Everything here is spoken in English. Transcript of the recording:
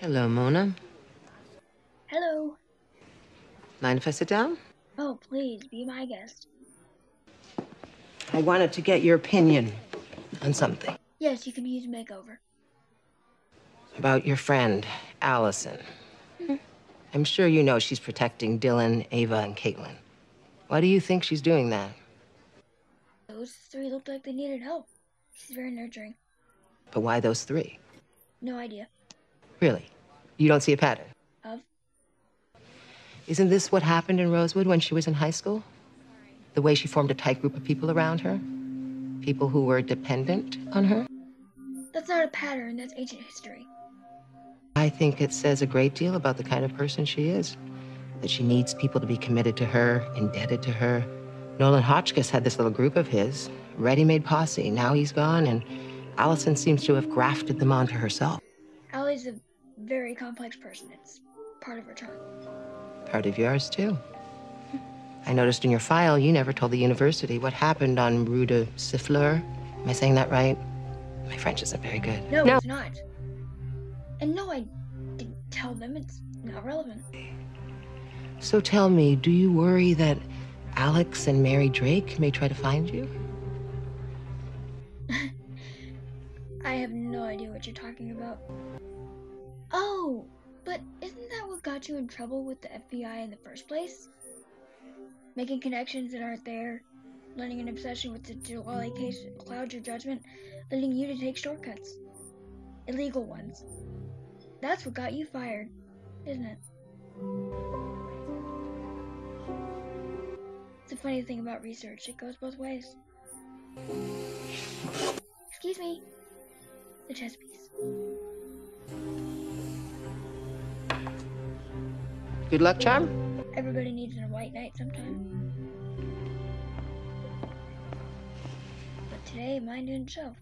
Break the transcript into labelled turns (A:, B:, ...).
A: Hello, Mona.
B: Hello.
A: Mind if I sit down?
B: Oh, please, be my guest.
A: I wanted to get your opinion on something.
B: Yes, you can use makeover.
A: About your friend, Alison. Hmm. I'm sure you know she's protecting Dylan, Ava, and Caitlin. Why do you think she's doing that?
B: Those three looked like they needed help. She's very nurturing.
A: But why those three?
B: No idea.
A: Really? You don't see a pattern?
B: Of?
A: Isn't this what happened in Rosewood when she was in high school? The way she formed a tight group of people around her? People who were dependent on her?
B: That's not a pattern, that's ancient history.
A: I think it says a great deal about the kind of person she is. That she needs people to be committed to her, indebted to her. Nolan Hotchkiss had this little group of his, ready-made posse. Now he's gone, and Alison seems to have grafted them onto herself.
B: Allie's a very complex person. It's part of her charm.
A: Part of yours, too. I noticed in your file you never told the university what happened on Rue de Siffleur. Am I saying that right? My French isn't very good.
B: No, it's not. And no, I didn't tell them. It's not relevant.
A: So tell me, do you worry that Alex and Mary Drake may try to find you?
B: I have no idea what you're talking about. Got you in trouble with the FBI in the first place? Making connections that aren't there, letting an obsession with the Jalali case cloud your judgment, leading you to take shortcuts. Illegal ones. That's what got you fired, isn't it? It's a funny thing about research, it goes both ways. Excuse me. The chess piece.
A: Good luck, Charm?
B: Everybody needs a white knight sometime. But today, mine didn't show.